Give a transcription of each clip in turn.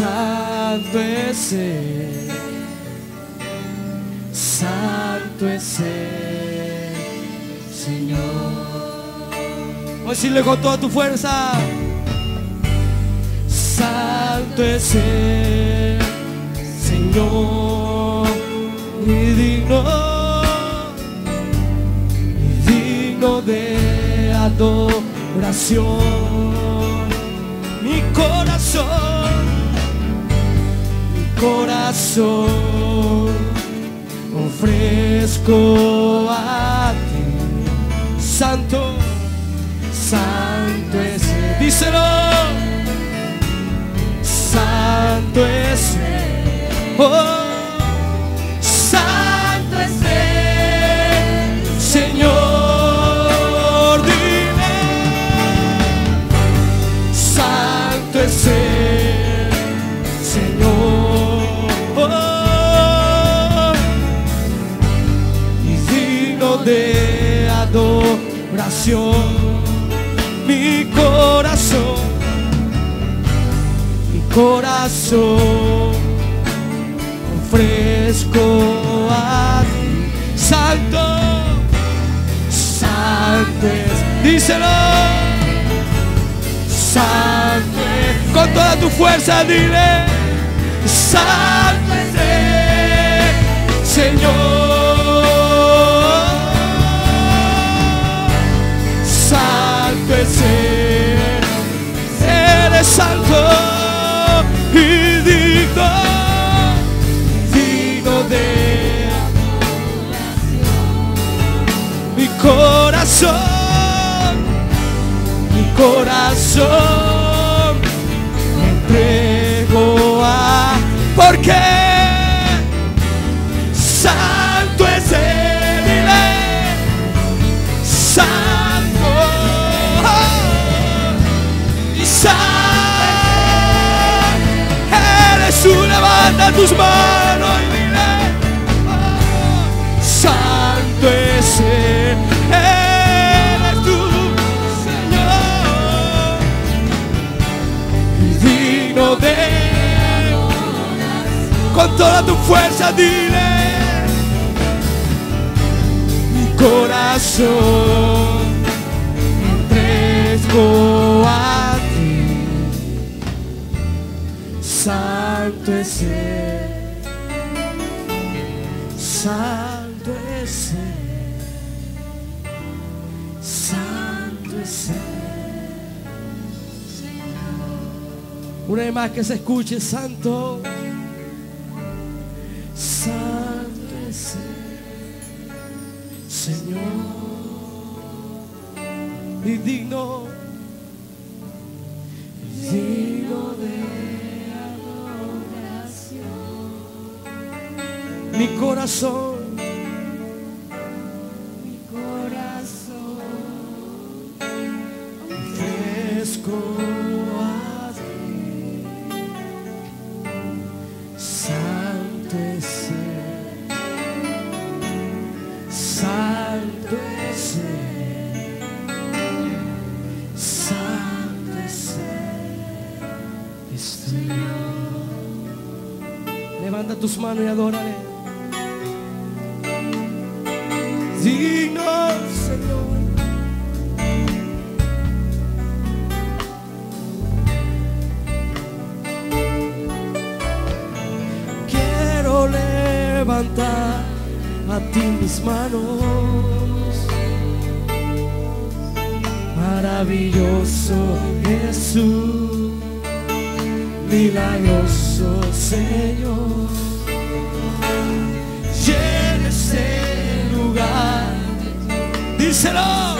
Santo es Santo es Señor. Vamos a decirle con toda tu fuerza. Santo es Señor, y digno, y digno de adoración. Mi corazón, corazón, ofrezco a ti, Santo, Santo es. Díselo. Santo es. Oh, mi corazón mi corazón ofrezco a ti. Santo, santo es, díselo. Santo con toda tu fuerza dile. Santo eres santo y digno, digno de mi corazón, mi corazón me entrego a porque tus manos y dile, oh, santo es Él, eres Señor, y digno de con toda tu fuerza dile, mi corazón entrego a ti. Santo es Él, Santo es Él, Santo es Él. Una vez más que se escuche, Santo, corazón, Mi corazón ofrezco a ti. Santo es Él, Santo es Él, Santo es Él, es. Levanta tus manos y adórale. Señor. Quiero levantar a ti mis manos. Maravilloso Jesús, milagroso Señor. Díselo.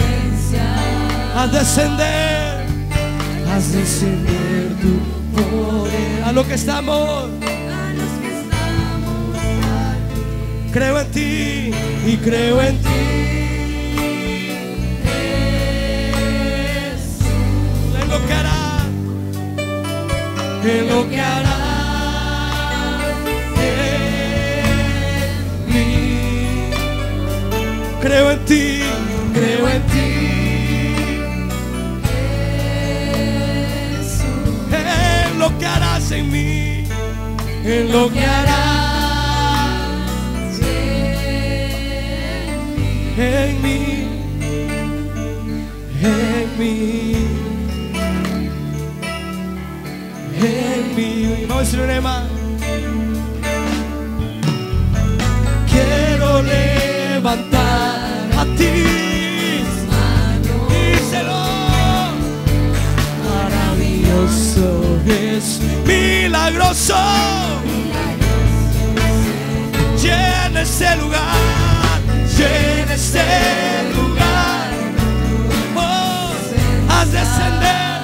Haz descender, haz descender tu poder a lo que estamos. a. Creo en ti y creo en ti. En lo que hará, en lo que hará. mí. Creo en ti, creo en ti. En lo que harás en mí. en lo que harás en mí, en mí, en mí. Vamos a decir un Milagroso. Llena este lugar, llena este lugar. Oh, haz descender,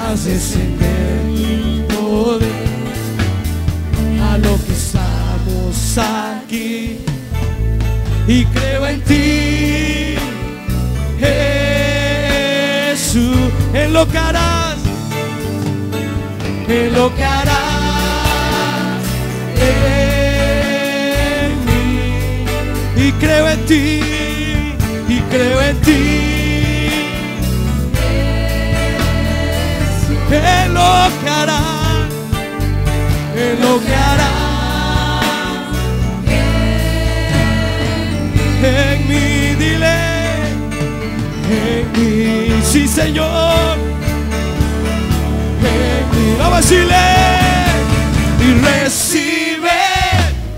haz descender tu poder a lo que estamos aquí y creo en ti, Jesús, en lo que harás, en lo que harás en mí. Y creo en ti, y creo en ti. En lo que harás, en lo que harás. En mí, dile, en mí, sí Señor, vamos a decirle, y recibe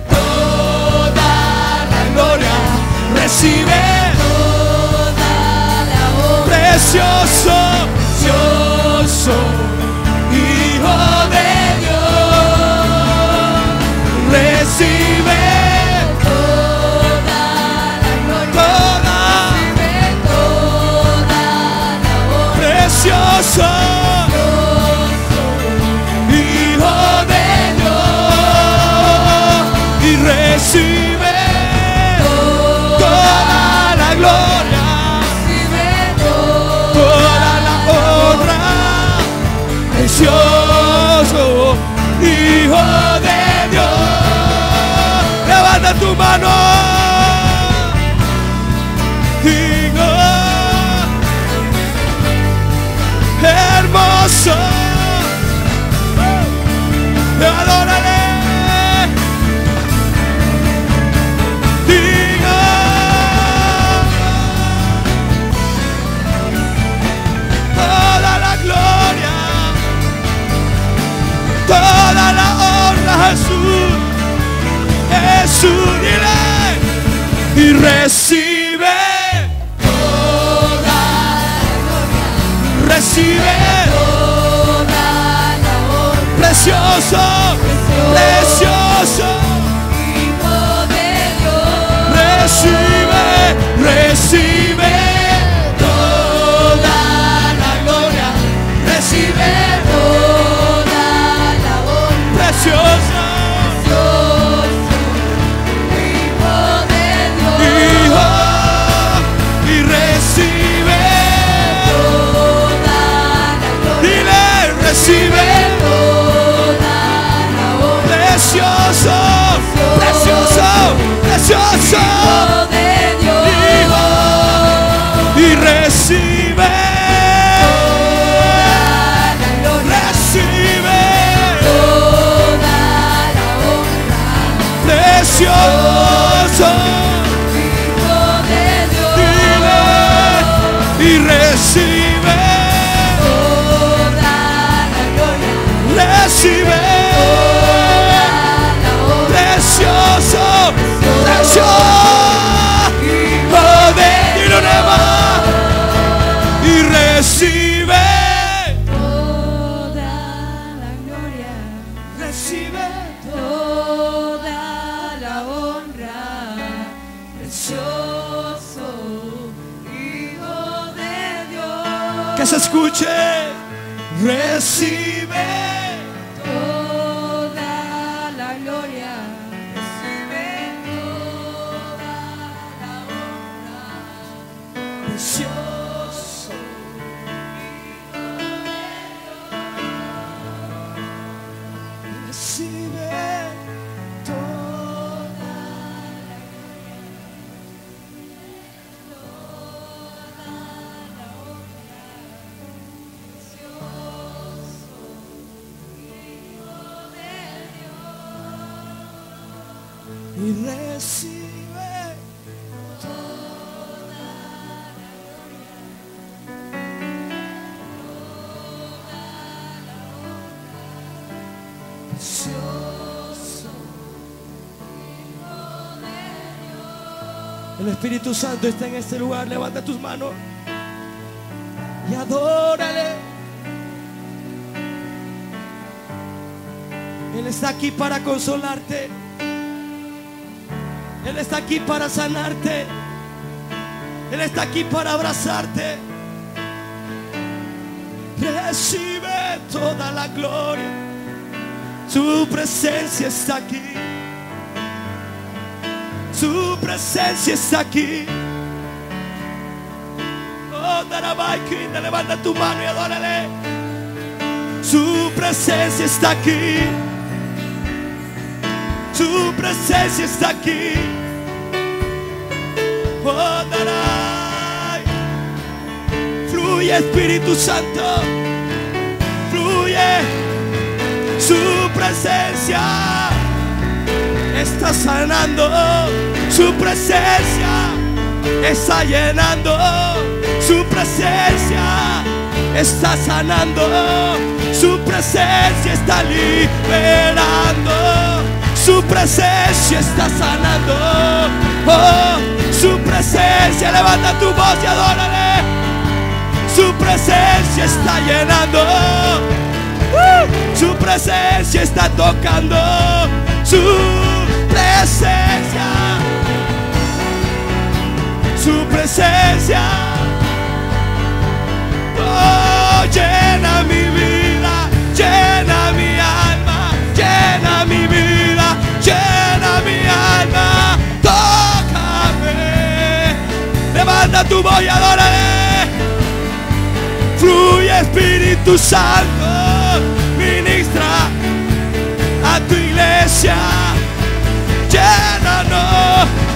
toda la gloria, recibe precioso, precioso, Hijo de Dios, recibe Levanta El Espíritu Santo está en este lugar. Levanta tus manos y adórale. Él está aquí para consolarte. Él está aquí para sanarte. Él está aquí para abrazarte. Recibe toda la gloria. Su presencia está aquí. Su presencia está aquí. Oh, Darabaikinda, levanta tu mano y adórale. Su presencia está aquí. Su presencia está aquí. Oh, Darai. Fluye Espíritu Santo. Fluye. Su presencia está sanando. Su presencia está llenando. Su presencia está sanando. Su presencia está liberando. Su presencia está sanando. Oh, su presencia. Levanta tu voz y adórale. Su presencia está llenando. Uh, su presencia está tocando. Su Su presencia. Oh, llena mi vida, llena mi alma, llena mi vida, llena mi alma. Tócame. Levanta tu voz y adórale. Fluye Espíritu Santo, ministra a tu iglesia. Llénanos, llénanos.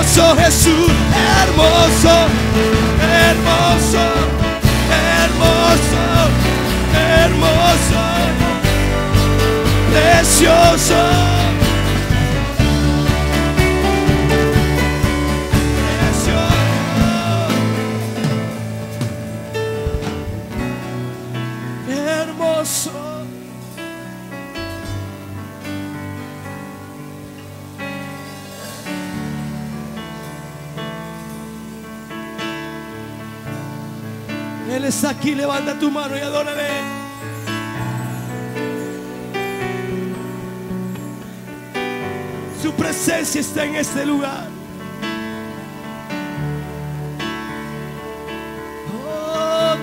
Hermoso Jesús, hermoso, hermoso, hermoso, hermoso, precioso. Aquí, levanta tu mano y adórale. Su presencia está en este lugar. Oh,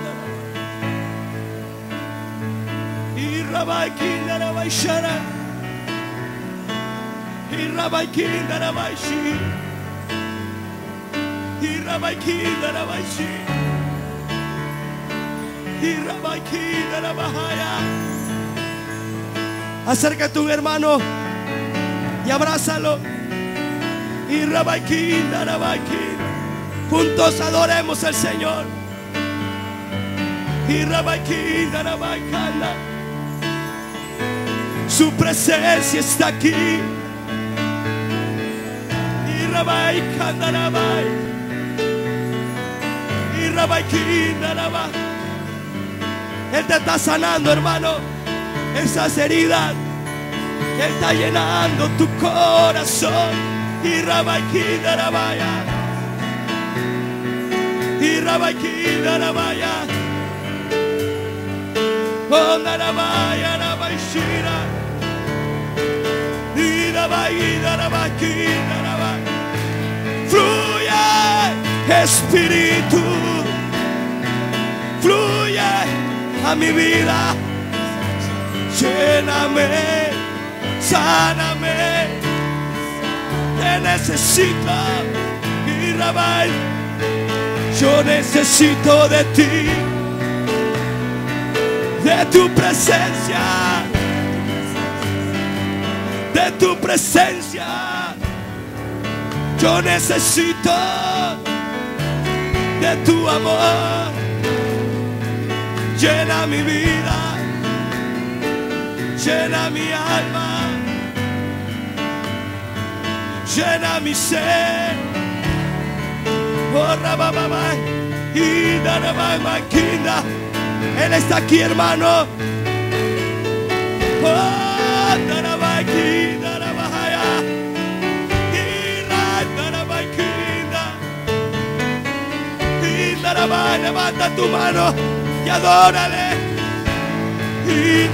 Y Rabai Kinda Rabai Shara. Y Rabai Kinda Rabai Shi. Y Rabai Kinda Acércate a un hermano y abrázalo. Y Rabai Kinda Rabai Kinda. Juntos adoremos al Señor. Y Rabai Kanda. Su presencia está aquí. Y Rabai Kanda Rabai. Y Rabai. Él te está sanando, hermano, esas heridas. Él está llenando tu corazón. Y rabaquita la vaya. Y rabaquita la vaya. Onda la vaya la. Y la la. Fluye Espíritu. A mi vida. Lléname, sáname. Te necesito. Y Rabai, yo necesito de ti. De tu presencia. De tu presencia. Yo necesito de tu amor. Llena mi vida, llena mi alma, llena mi ser. Oh, rabababa, y darababa, quinda. Él está aquí, hermano. Oh, darababa, quinda, darabaya. Levanta tu mano y adórale. Y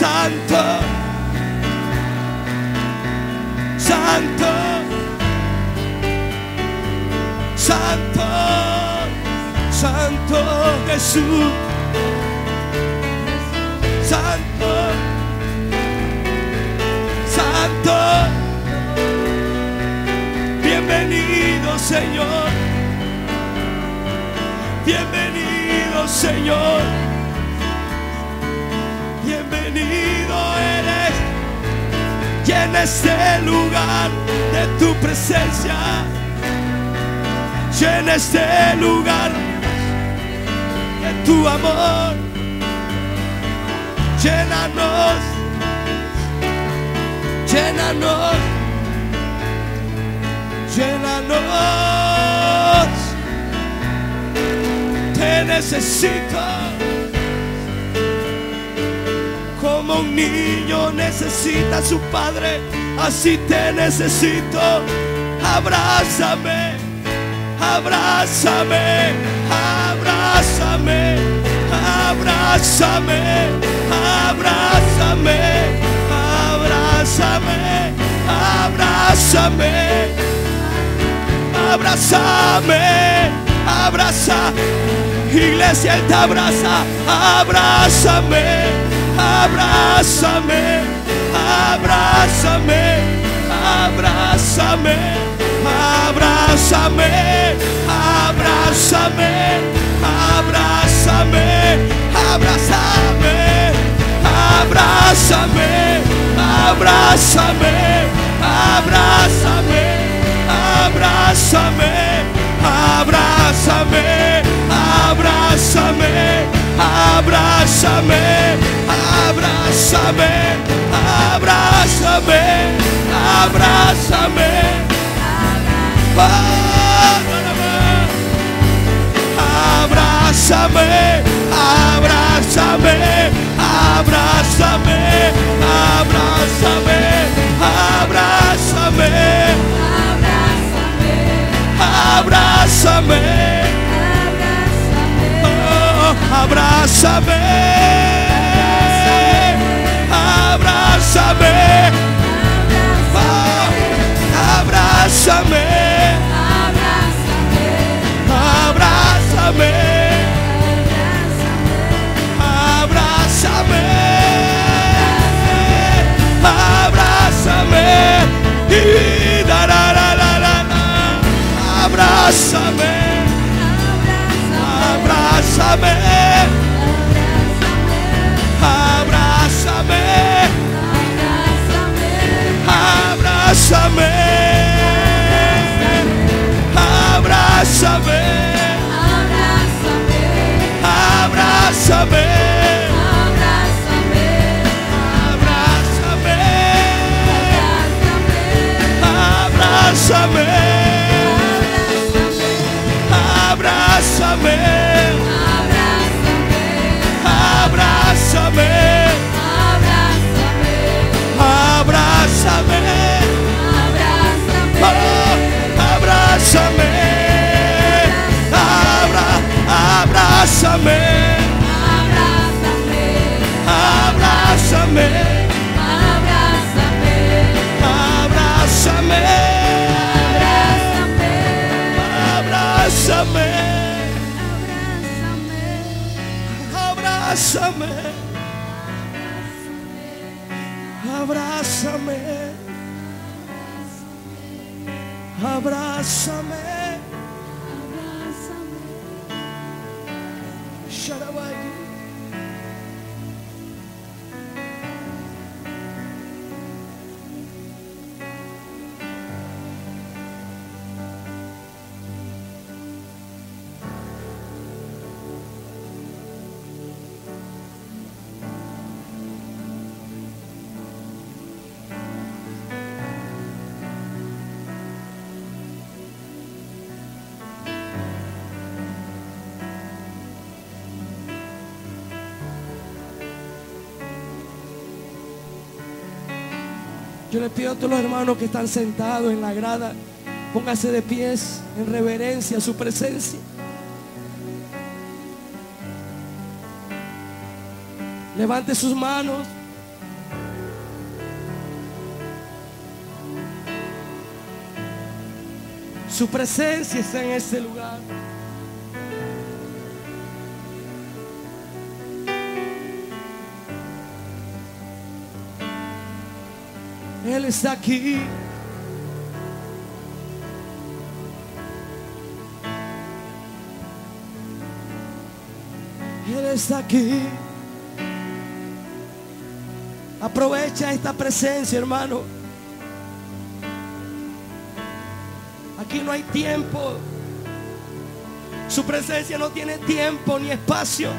Santo, Santo, Santo, Santo Jesús, Santo, Santo. Bienvenido Señor. Bienvenido Señor. Bienvenido eres. Llena este lugar de tu presencia. Llena este lugar de tu amor. Llénanos. Llénanos. Llénanos. Te necesito. Como un niño necesita su padre, así te necesito. Abrázame, abrázame, abrázame, abrázame, abrázame, abrázame, abrázame abrázame, abraza, iglesia, te abraza, abrázame, abrázame, abrázame, abrázame, abrázame, abrázame, abrázame, abrázame, abrázame, abrázame, abrázame abrázame, abrázame, abrázame, abrázame, abrázame, abrázame, abrázame. Abrázame, abrázame, abrázame, abrázame, abrázame. Abrázame, oh, Abraça bem. Yo le pido a todos los hermanos que están sentados en la grada, póngase de pies en reverencia a su presencia. Levante sus manos. Su presencia está en este lugar. Él está aquí. Él está aquí. Aprovecha esta presencia, hermano. Aquí no hay tiempo. Su presencia no tiene tiempo ni espacio.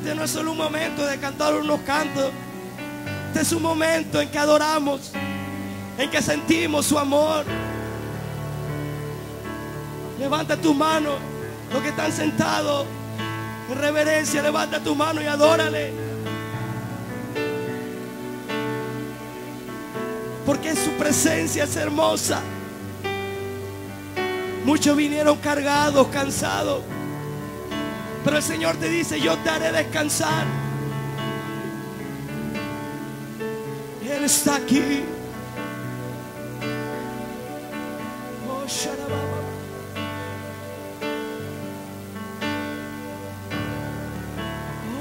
Este no es solo un momento de cantar unos cantos. Este es un momento en que adoramos, en que sentimos su amor. Levanta tu mano, los que están sentados en reverencia, levanta tu mano y adórale. Porque su presencia es hermosa. Muchos vinieron cargados, cansados. Pero el Señor te dice, yo te haré descansar. Él está aquí. Oh.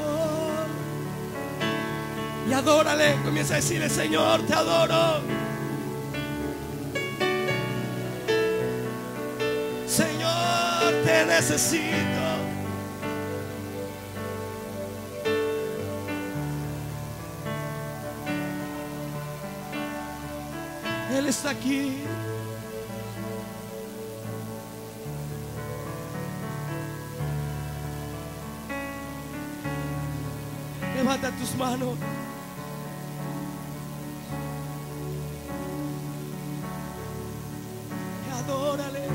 Oh. Y adórale, comienza a decirle, Señor, te adoro. Señor, te necesito. Aquí. Levanta tus manos. Y adórale.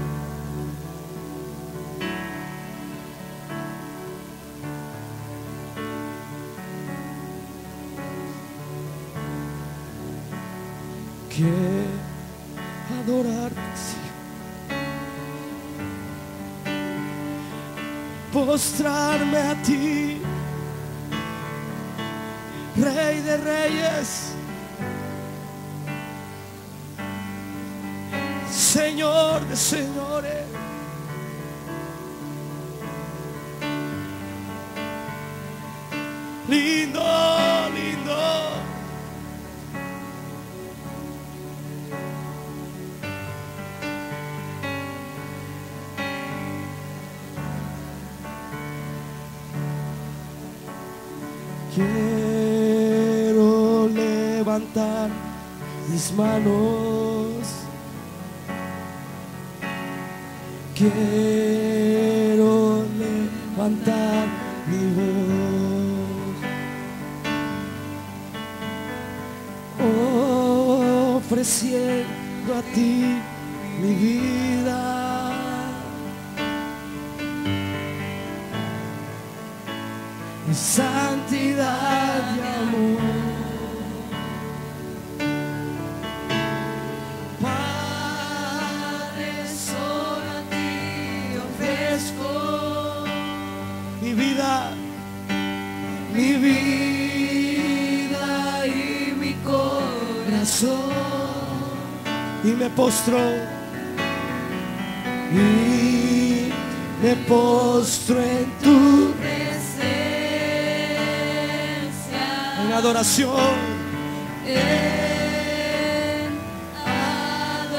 Postrarme a ti, Rey de Reyes, Señor de Señores. Manos. Quiero levantar mi voz. Ofreciendo a ti mi vida. mi santidad me postró y me postro en tu presencia. En adoración. En adoración.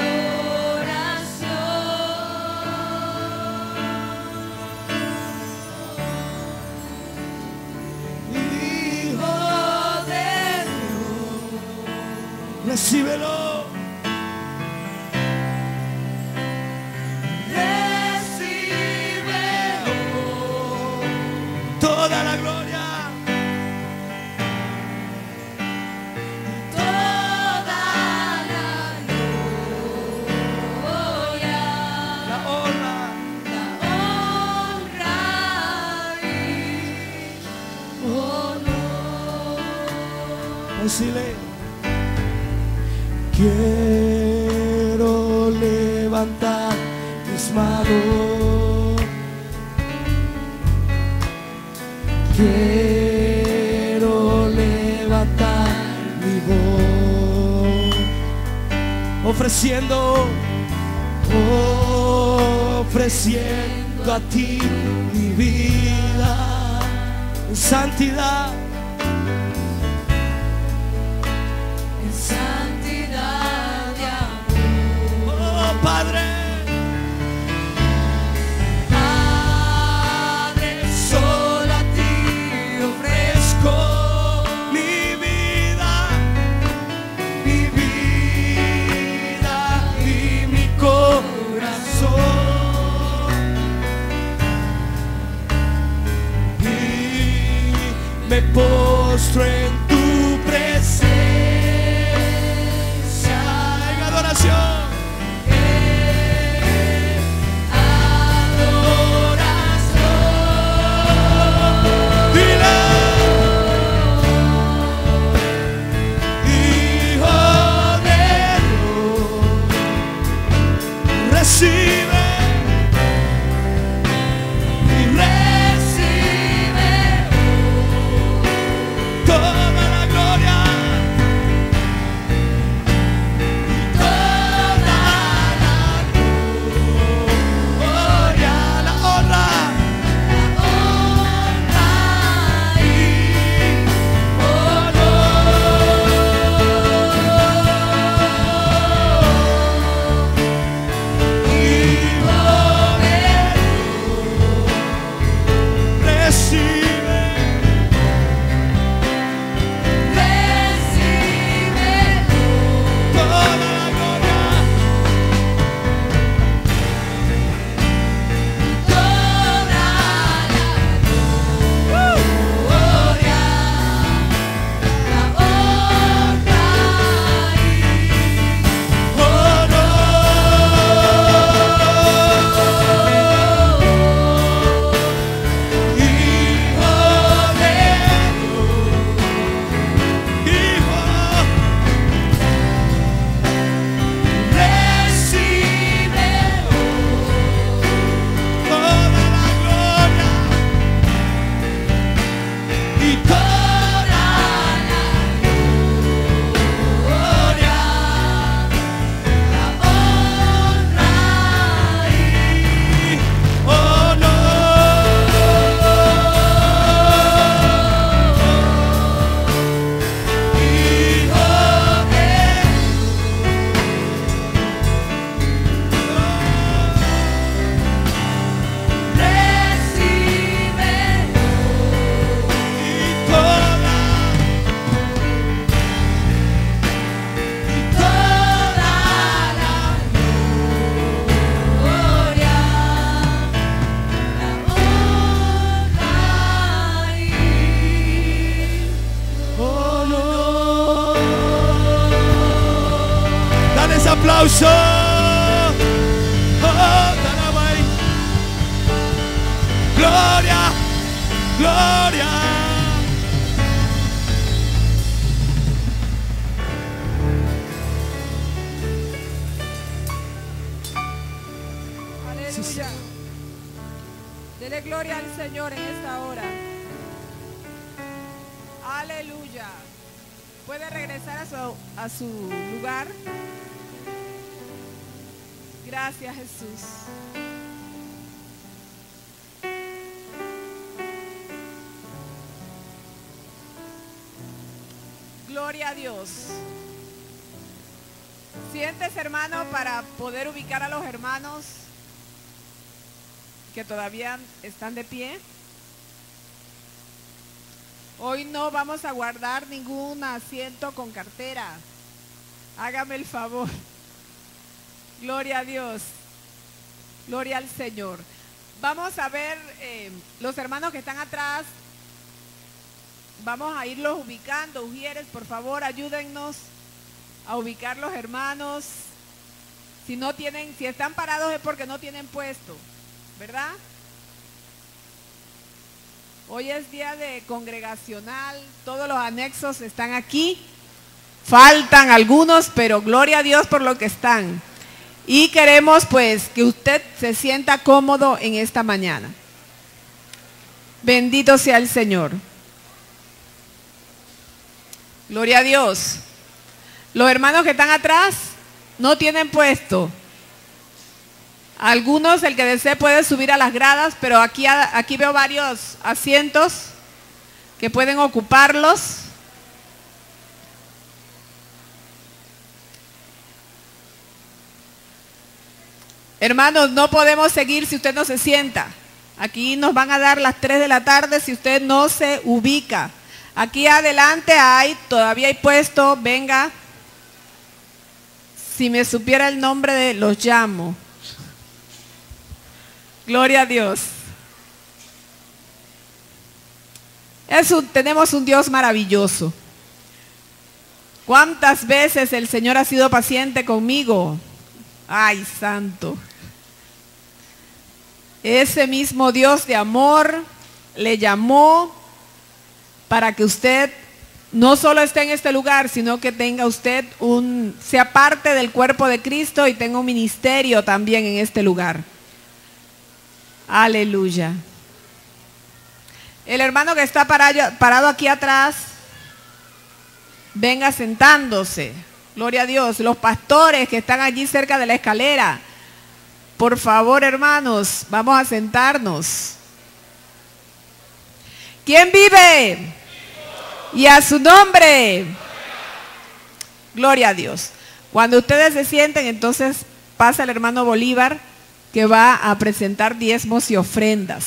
Hijo de Dios recíbelo. ofreciendo, ofreciendo a ti mi vida en santidad. me postre en Gracias Jesús. Gloria a Dios. Sientes hermano para poder ubicar a los hermanos que todavía están de pie. Hoy no vamos a guardar ningún asiento con cartera. Hágame el favor. Gloria a Dios. Gloria al Señor. Vamos a ver eh, los hermanos que están atrás. Vamos a irlos ubicando. Ujieres, por favor, ayúdennos a ubicar los hermanos. Si no tienen, si están parados es porque no tienen puesto, ¿verdad? Hoy es día de congregacional, todos los anexos están aquí. Faltan algunos, pero gloria a Dios por lo que están. Y queremos pues que usted se sienta cómodo en esta mañana. Bendito sea el Señor. Gloria a Dios. Los hermanos que están atrás no tienen puesto. Algunos, el que desee, puede subir a las gradas, pero aquí, aquí veo varios asientos que pueden ocuparlos. Hermanos, no podemos seguir si usted no se sienta. Aquí nos van a dar las 3 de la tarde si usted no se ubica. Aquí adelante hay, todavía hay puesto, venga. Si me supiera el nombre de los llamo. Gloria a Dios. tenemos un Dios maravilloso. ¿Cuántas veces el Señor ha sido paciente conmigo? Ay, santo. Ese mismo Dios de amor le llamó para que usted no solo esté en este lugar, sino que tenga usted un, sea parte del cuerpo de Cristo y tenga un ministerio también en este lugar. Aleluya. El hermano que está parado, aquí atrás, venga sentándose. Gloria a Dios. Los pastores que están allí cerca de la escalera. Por favor, hermanos, vamos a sentarnos. ¿Quién vive? Y a su nombre. Gloria a Dios. Cuando ustedes se sienten, entonces pasa el hermano Bolívar que va a presentar diezmos y ofrendas.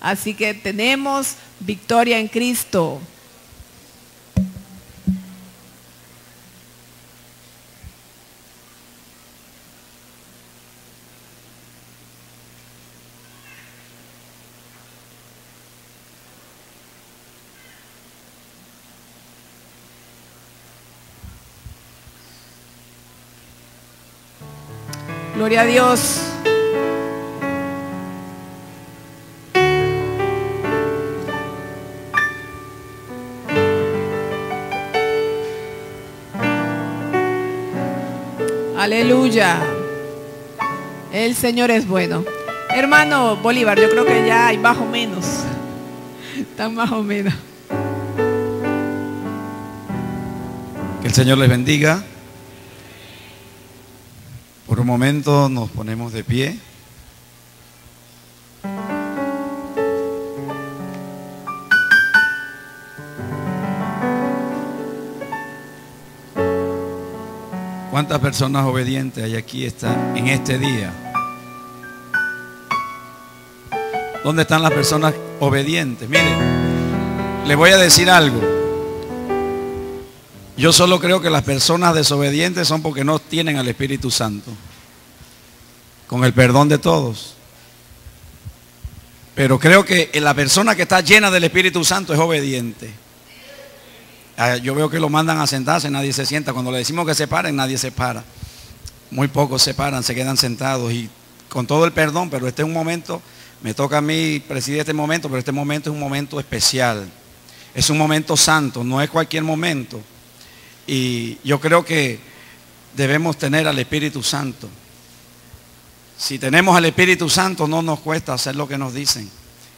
Así que tenemos victoria en Cristo. Gloria a Dios. Aleluya. El Señor es bueno. Hermano Bolívar, yo creo que ya hay más o menos. Están más o menos. Que el Señor les bendiga. Por un momento nos ponemos de pie. ¿Cuántas personas obedientes hay aquí en este día? ¿Dónde están las personas obedientes? Miren, les voy a decir algo. Yo solo creo que las personas desobedientes son porque no tienen al Espíritu Santo. Con el perdón de todos. Pero creo que la persona que está llena del Espíritu Santo es obediente. Ah, yo veo que lo mandan a sentarse, nadie se sienta. Cuando le decimos que se paren, nadie se para. Muy pocos se paran, se quedan sentados. Y con todo el perdón, pero este es un momento, me toca a mí presidir este momento, pero este momento es un momento especial. Es un momento santo, no es cualquier momento. Y yo creo que debemos tener al Espíritu Santo. Si tenemos al Espíritu Santo, no nos cuesta hacer lo que nos dicen.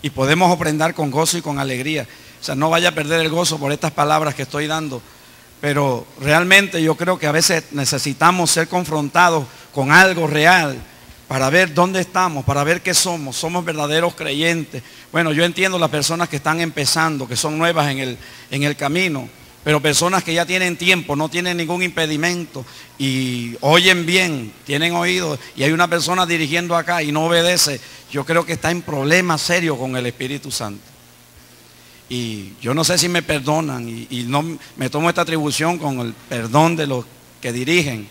Y podemos aprender con gozo y con alegría. O sea, no vaya a perder el gozo por estas palabras que estoy dando. Pero realmente yo creo que a veces necesitamos ser confrontados con algo real para ver dónde estamos, para ver qué somos. Somos verdaderos creyentes. Bueno, yo entiendo las personas que están empezando, que son nuevas en el, en el camino. Pero personas que ya tienen tiempo, no tienen ningún impedimento y oyen bien, tienen oído y hay una persona dirigiendo acá y no obedece, yo creo que está en problemas serios con el Espíritu Santo. Y yo no sé si me perdonan y, y no me tomo esta atribución con el perdón de los que dirigen.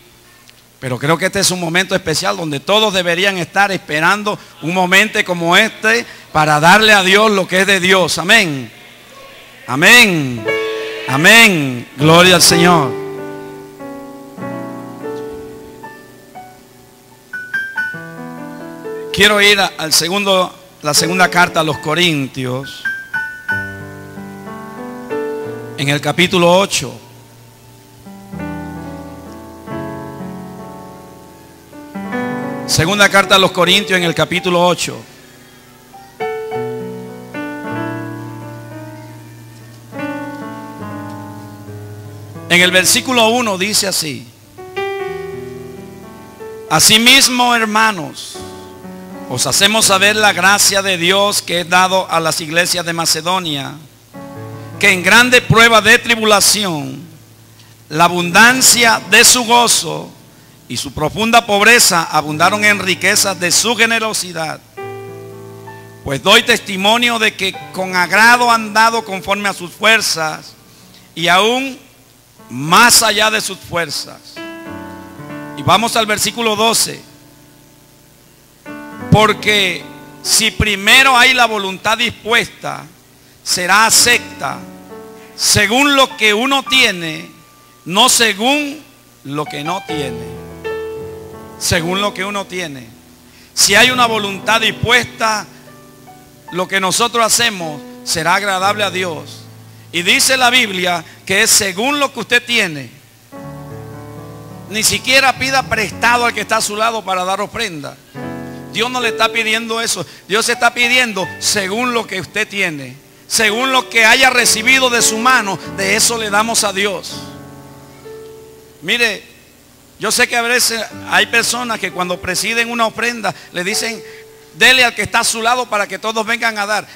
Pero creo que este es un momento especial donde todos deberían estar esperando un momento como este para darle a Dios lo que es de Dios. Amén. Amén. Amén. Gloria al Señor. Quiero ir al segundo, la segunda carta a los Corintios. En el capítulo 8. Segunda carta a los Corintios en el capítulo 8. En el versículo 1 dice así. Asimismo, hermanos, os hacemos saber la gracia de Dios que he dado a las iglesias de Macedonia, que en grande prueba de tribulación, la abundancia de su gozo y su profunda pobreza abundaron en riquezas de su generosidad. Pues doy testimonio de que con agrado han dado conforme a sus fuerzas y aún más allá de sus fuerzas. Y vamos al versículo 12. Porque si primero hay la voluntad dispuesta, será acepta según lo que uno tiene, no según lo que no tiene. Según lo que uno tiene. Si hay una voluntad dispuesta, lo que nosotros hacemos será agradable a Dios. Y dice la Biblia que es según lo que usted tiene. Ni siquiera pida prestado al que está a su lado para dar ofrenda. Dios no le está pidiendo eso. Dios está pidiendo según lo que usted tiene. Según lo que haya recibido de su mano, de eso le damos a Dios. Mire, yo sé que a veces hay personas que cuando presiden una ofrenda le dicen, dele al que está a su lado para que todos vengan a dar.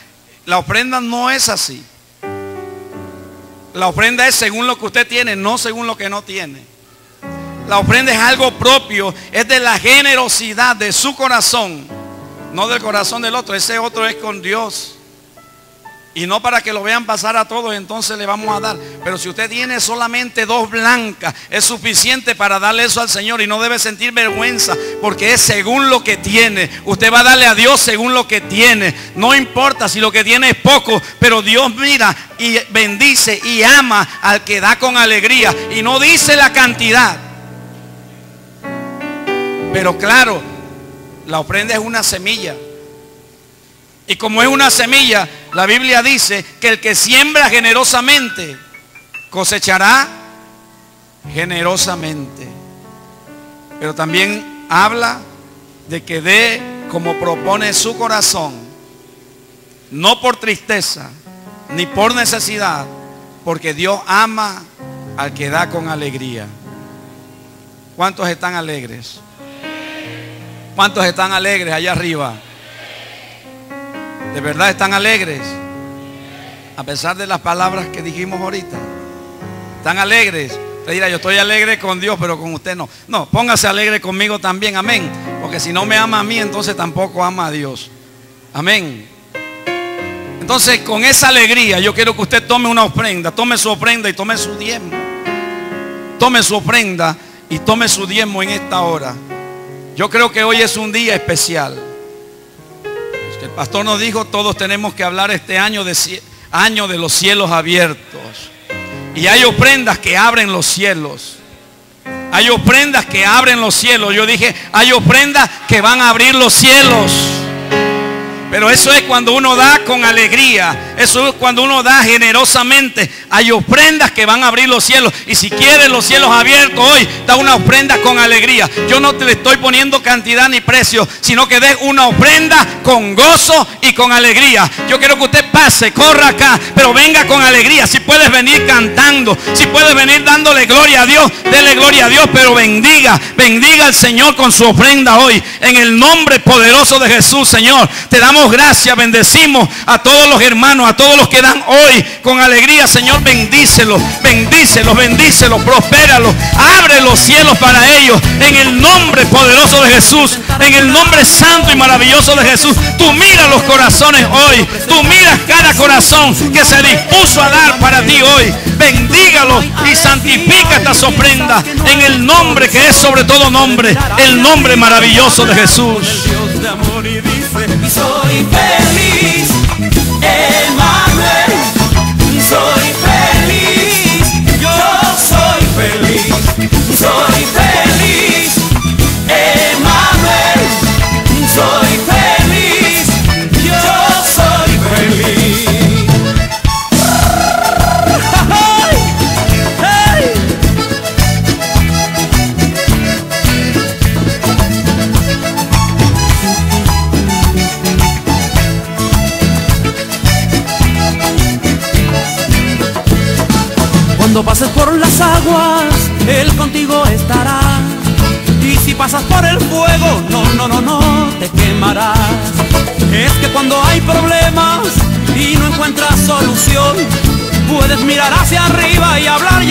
La ofrenda no es así. La ofrenda es según lo que usted tiene, no según lo que no tiene. La ofrenda es algo propio, es de la generosidad de su corazón, no del corazón del otro. Ese otro es con Dios. Y no para que lo vean pasar a todos, entonces le vamos a dar. Pero si usted tiene solamente dos blancas, es suficiente para darle eso al Señor y no debe sentir vergüenza, porque es según lo que tiene. Usted va a darle a Dios según lo que tiene. No importa si lo que tiene es poco, pero Dios mira y bendice y ama al que da con alegría. Y no dice la cantidad. Pero claro, la ofrenda es una semilla. Y como es una semilla, la Biblia dice que el que siembra generosamente cosechará generosamente. Pero también habla de que dé como propone su corazón, no por tristeza, ni por necesidad, porque Dios ama al que da con alegría. ¿Cuántos están alegres? ¿Cuántos están alegres allá arriba? ¿De verdad están alegres? A pesar de las palabras que dijimos ahorita. ¿Están alegres? Usted dirá, yo estoy alegre con Dios, pero con usted no. No, póngase alegre conmigo también, amén. Porque si no me ama a mí, entonces tampoco ama a Dios. Amén. Entonces, con esa alegría, yo quiero que usted tome una ofrenda, tome su ofrenda y tome su diezmo. Tome su ofrenda y tome su diezmo en esta hora. Yo creo que hoy es un día especial. El pastor nos dijo, todos tenemos que hablar este año de, año de los cielos abiertos. Y hay ofrendas que abren los cielos. Hay ofrendas que abren los cielos. Yo dije, hay ofrendas que van a abrir los cielos. Pero eso es cuando uno da con alegría. Eso es cuando uno da generosamente. Hay ofrendas que van a abrir los cielos. Y si quieres los cielos abiertos hoy, da una ofrenda con alegría. Yo no te estoy poniendo cantidad ni precio, sino que des una ofrenda con gozo y con alegría. Yo quiero que usted pase, corra acá, pero venga con alegría. Si puedes venir cantando, si puedes venir dándole gloria a Dios, dele gloria a Dios, pero bendiga, bendiga al Señor con su ofrenda hoy. En el nombre poderoso de Jesús, Señor. Te damos gracias, bendecimos a todos los hermanos, a todos los que dan hoy con alegría, Señor, bendícelo, bendícelo bendícelos, bendícelos, prospéralos. Abre los cielos para ellos. En el nombre poderoso de Jesús. En el nombre santo y maravilloso de Jesús. Tú miras los corazones hoy. Tú miras cada corazón que se dispuso a dar para ti hoy. Bendígalos y santifica esta ofrendas en el nombre que es sobre todo nombre. El nombre maravilloso de Jesús. Soy feliz, Emmanuel, soy feliz, yo soy feliz, soy feliz, pases por las aguas, Él contigo estará. Y si pasas por el fuego, no, no, no, no, te quemarás. Es que cuando hay problemas y no encuentras solución, puedes mirar hacia arriba y hablar y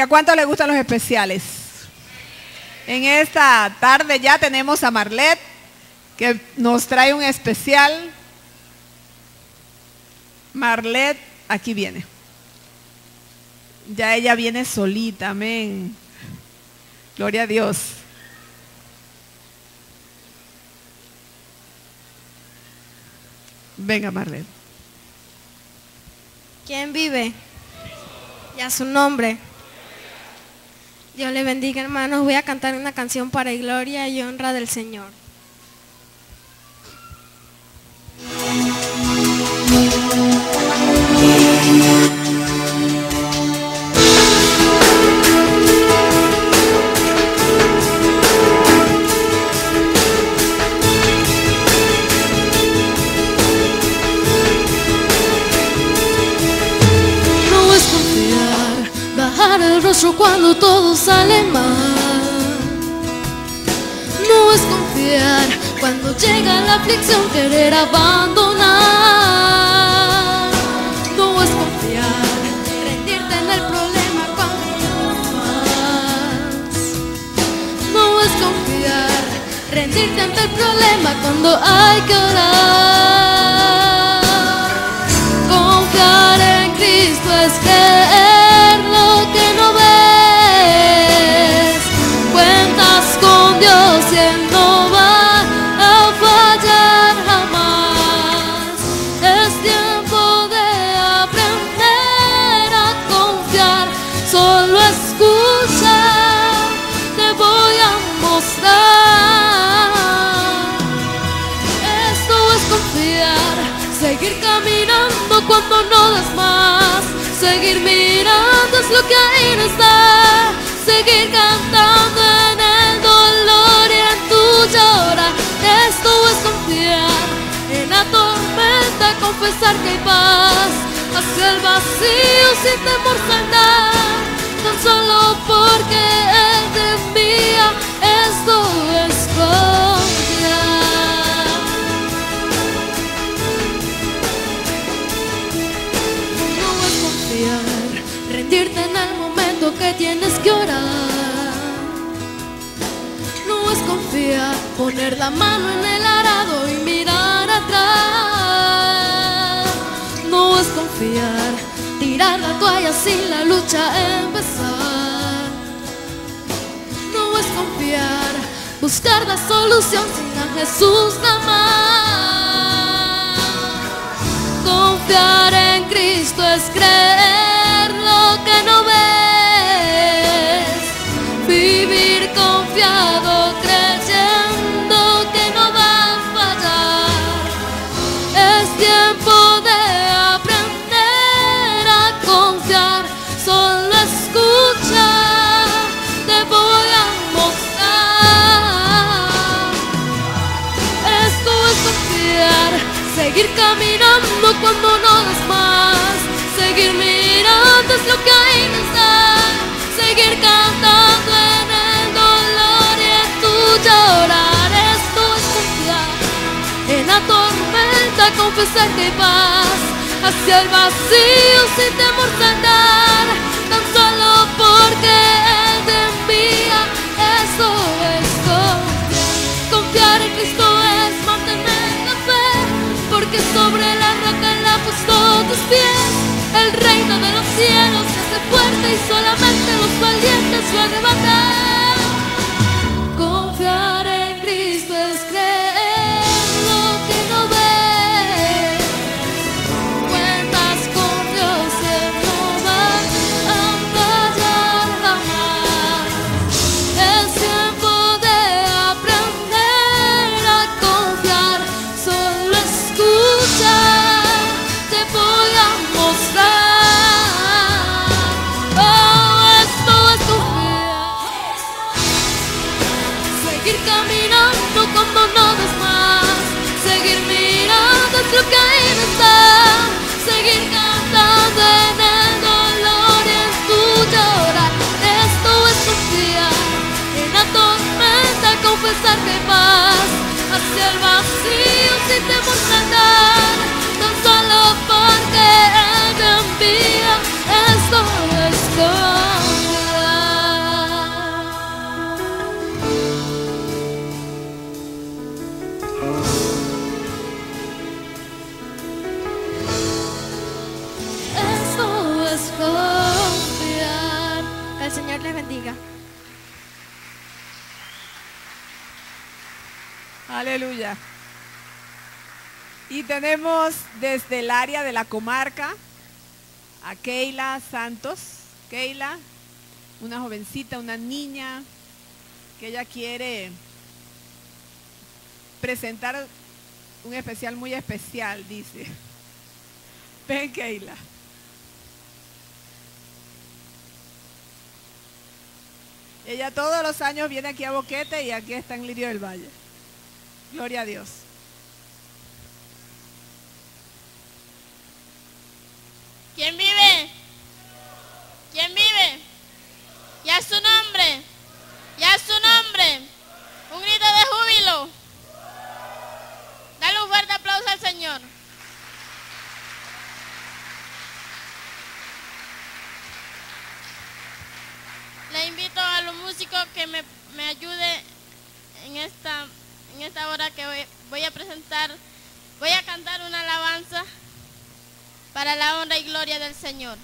¿Y a cuánto le gustan los especiales? En esta tarde ya tenemos a Marlet, que nos trae un especial. Marlet, aquí viene. Ya ella viene solita, amén. Gloria a Dios. Venga, Marlet. ¿Quién vive? Y a su nombre. Dios le bendiga, hermanos. Voy a cantar una canción para gloria y honra del Señor. Cuando todo sale mal. No es confiar cuando llega la aflicción, querer abandonar. No es confiar, rendirte en el problema cuando más. No es confiar, rendirte ante el problema cuando hay que orar. Que hay paz, hacia el vacío sin temor saltar, tan solo porque Él te envía. Esto es confiar. No es confiar, rendirte en el momento que tienes que orar. No es confiar, poner la mano en el arado y mirar atrás es confiar, tirar la toalla sin la lucha empezar. No es confiar, buscar la solución sin a Jesús nada más. Confiar en Cristo es creer lo que no ves, vivir confiado, creer. Confesar que vas hacia el vacío sin temor saltar, tan solo porque Él te envía. Eso es confiar, confiar en Cristo es mantener la fe, porque sobre la roca Él ha puesto tus pies. El reino de los cielos se hace fuerte y solamente los valientes lo arrebatan. Hacia el vacío tenemos desde el área de la comarca a Keila Santos. Keila, una jovencita, una niña, que ella quiere presentar un especial muy especial, dice. Ven, Keila. Ella todos los años viene aquí a Boquete y aquí está en Lirio del Valle. Gloria a Dios. ¿Quién vive? ¿Quién vive? Ya su nombre. Ya su nombre. Un grito de júbilo. Dale un fuerte aplauso al Señor. Le invito a los músicos que me, me ayuden en esta, en esta hora que voy, voy a presentar. Voy a cantar una alabanza para la honra y gloria del Señor.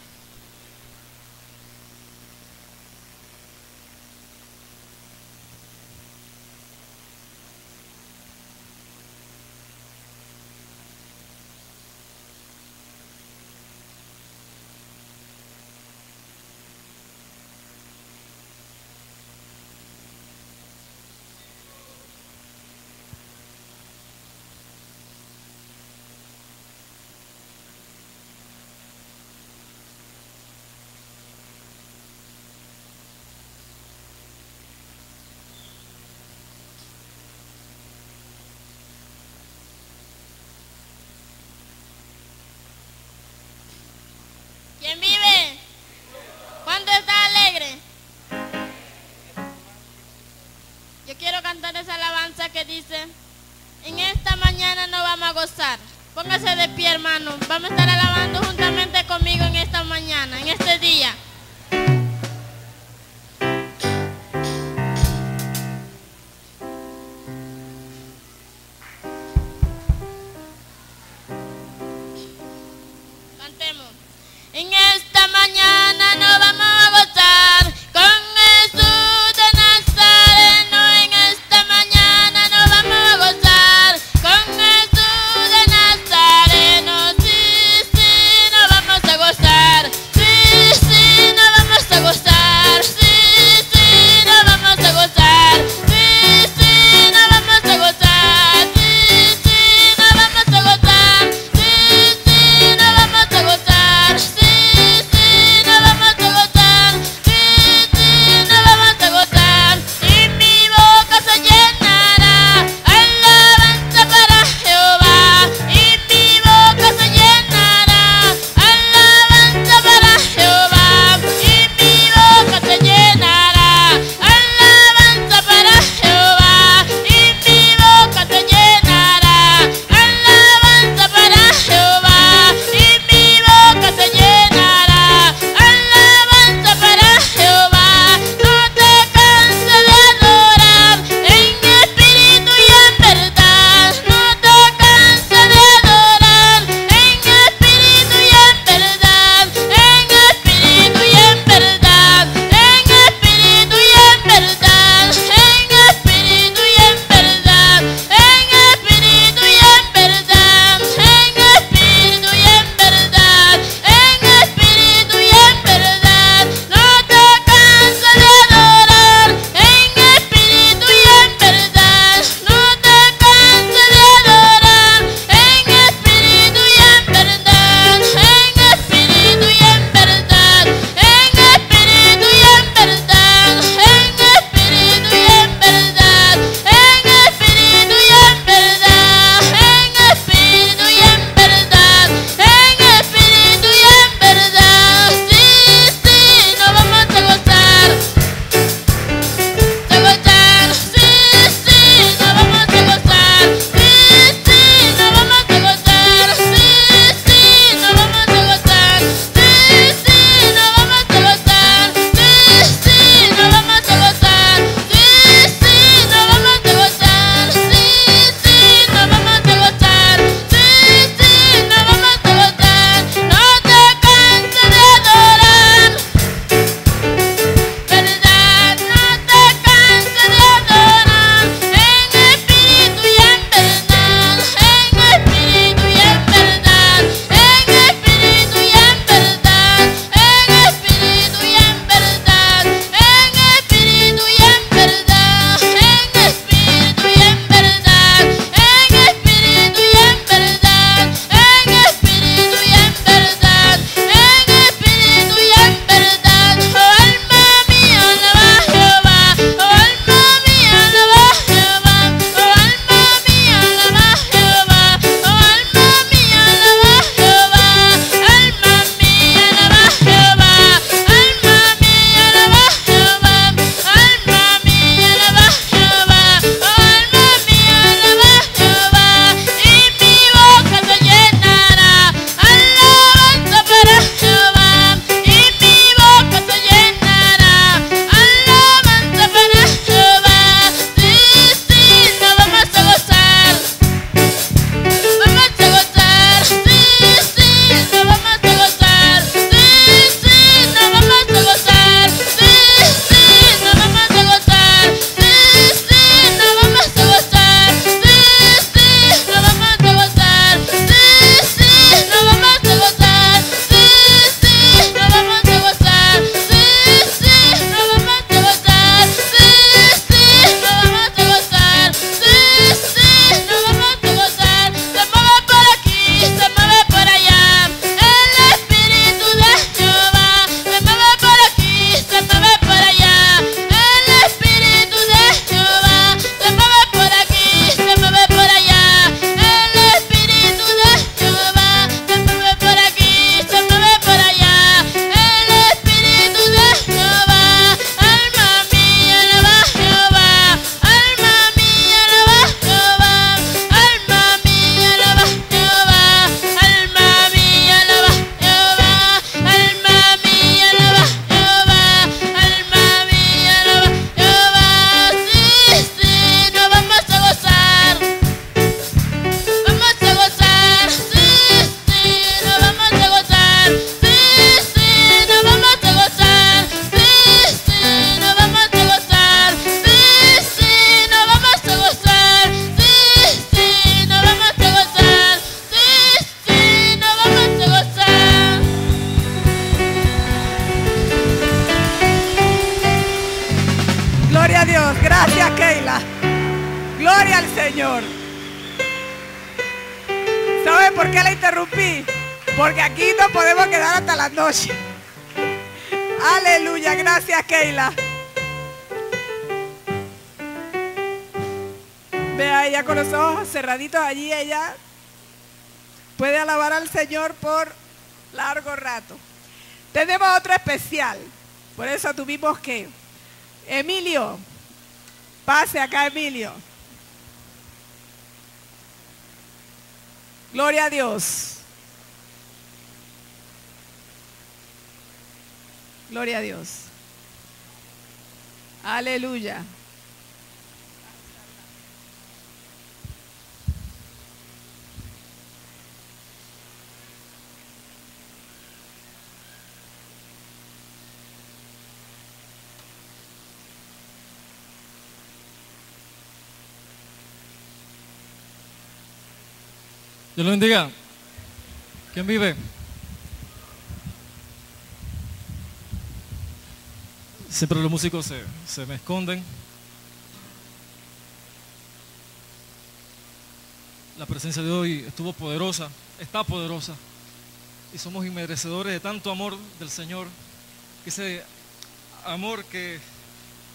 ¿Quién vive? ¿Cuánto está alegre? Yo quiero esa alabanza que dice, en esta mañana no vamos a gozar. Póngase de pie, hermano. Vamos a estar alabando juntamente conmigo en esta mañana, en este día. Allí, ella puede alabar al Señor por largo rato. Tenemos otro especial, por eso tuvimos que. Emilio, pase acá Emilio. Gloria a Dios. Gloria a Dios. Aleluya. Dios lo bendiga. ¿Quién vive? Siempre los músicos se, se me esconden. La presencia de hoy estuvo poderosa, está poderosa. Y somos inmerecedores de tanto amor del Señor. Ese amor que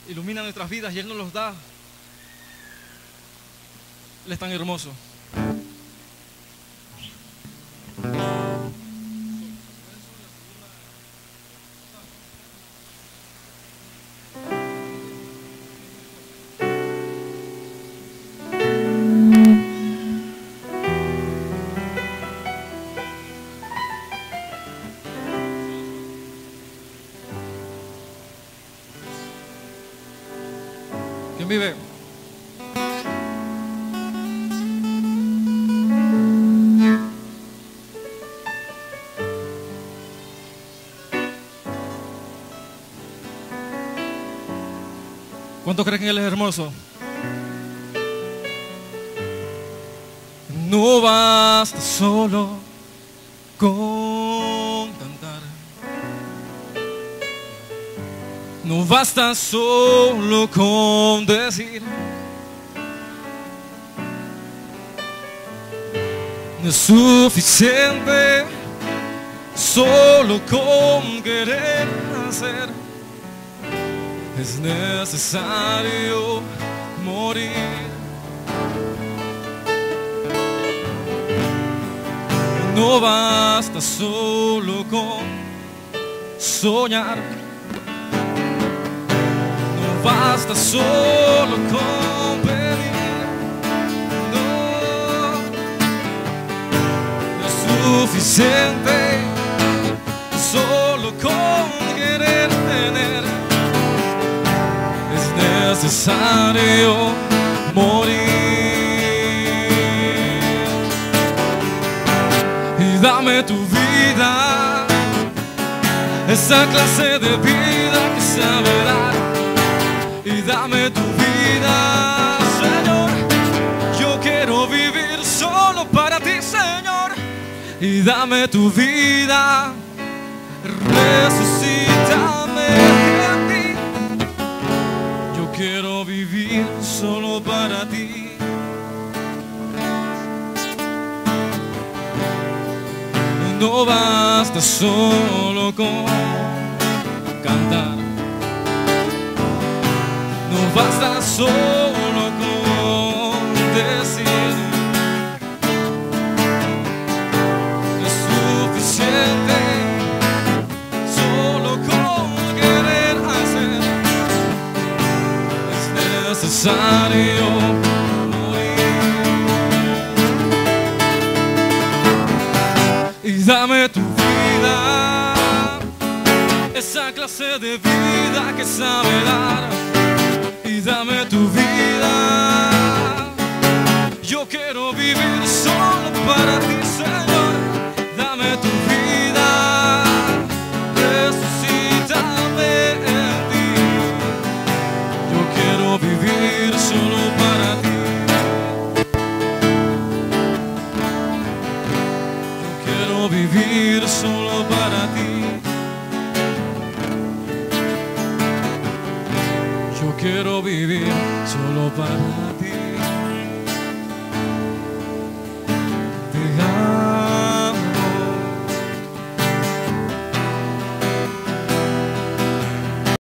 ilumina nuestras vidas y Él nos los da. Él es tan hermoso. Vive? ¿Cuántos creen que Él es hermoso? No basta solo con basta solo con decir. No es suficiente solo con querer hacer. Es necesario morir. No basta solo con soñar. Basta solo con pedir. No, es suficiente solo con querer tener. Es necesario morir. y dame tu vida, esa clase de vida que. Y dame tu vida, Señor, yo quiero vivir solo para ti, Señor. Y dame tu vida, resucítame en ti. Yo quiero vivir solo para ti. No basta solo con basta solo con decir. Es suficiente solo con querer hacer. Es necesario y dame tu vida, esa clase de vida que sabe dar, dame tu vida. Yo quiero vivir solo para ti, Señor, dame tu vida, quiero vivir solo para.